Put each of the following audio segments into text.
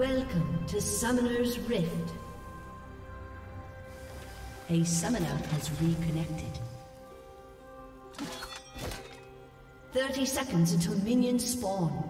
Welcome to Summoner's Rift. A summoner has reconnected. 30 seconds until minions spawn.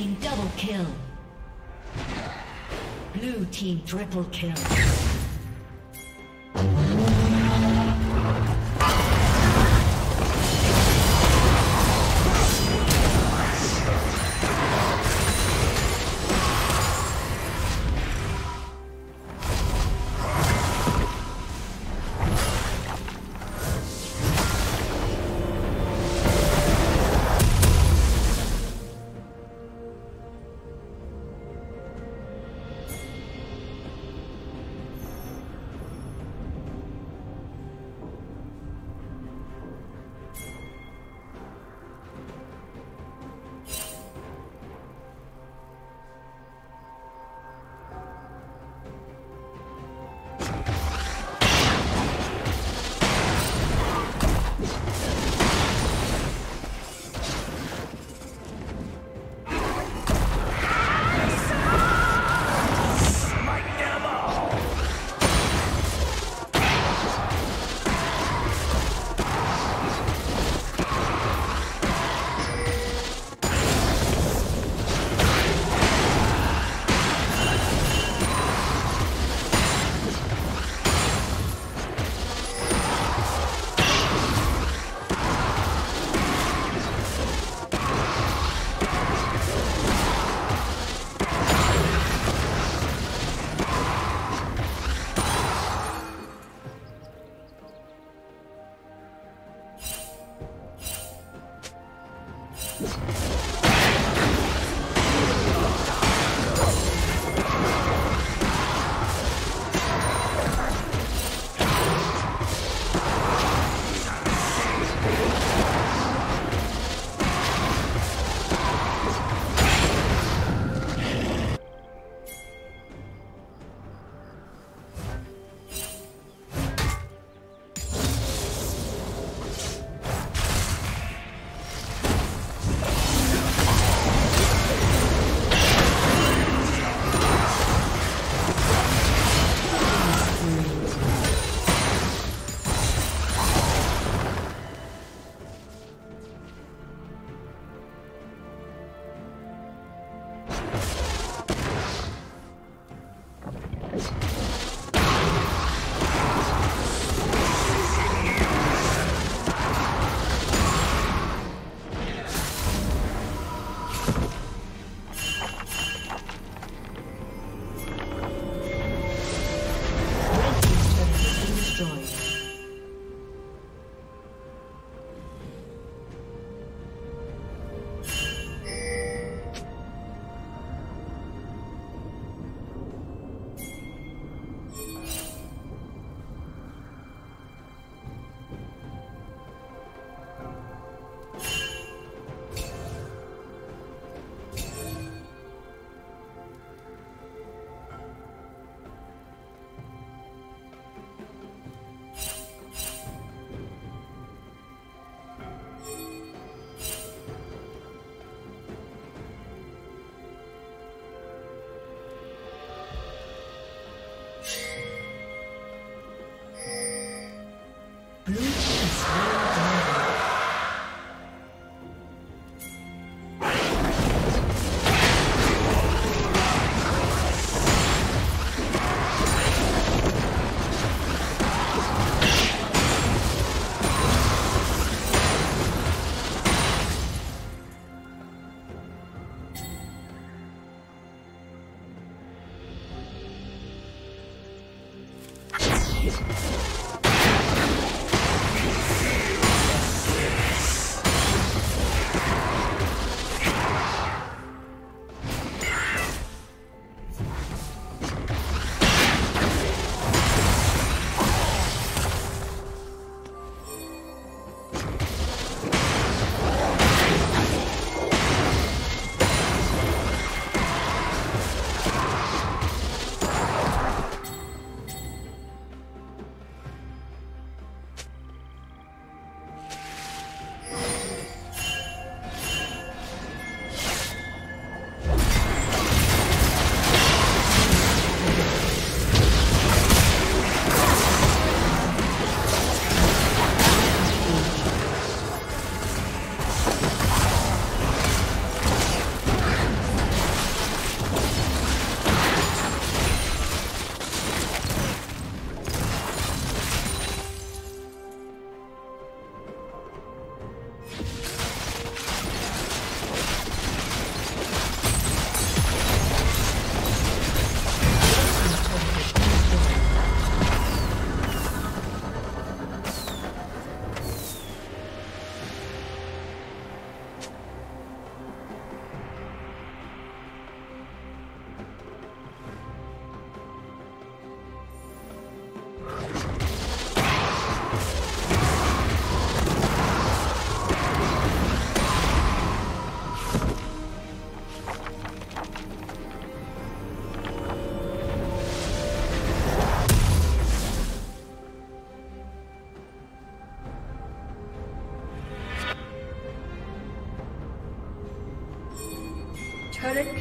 Team double kill. Blue team triple kill.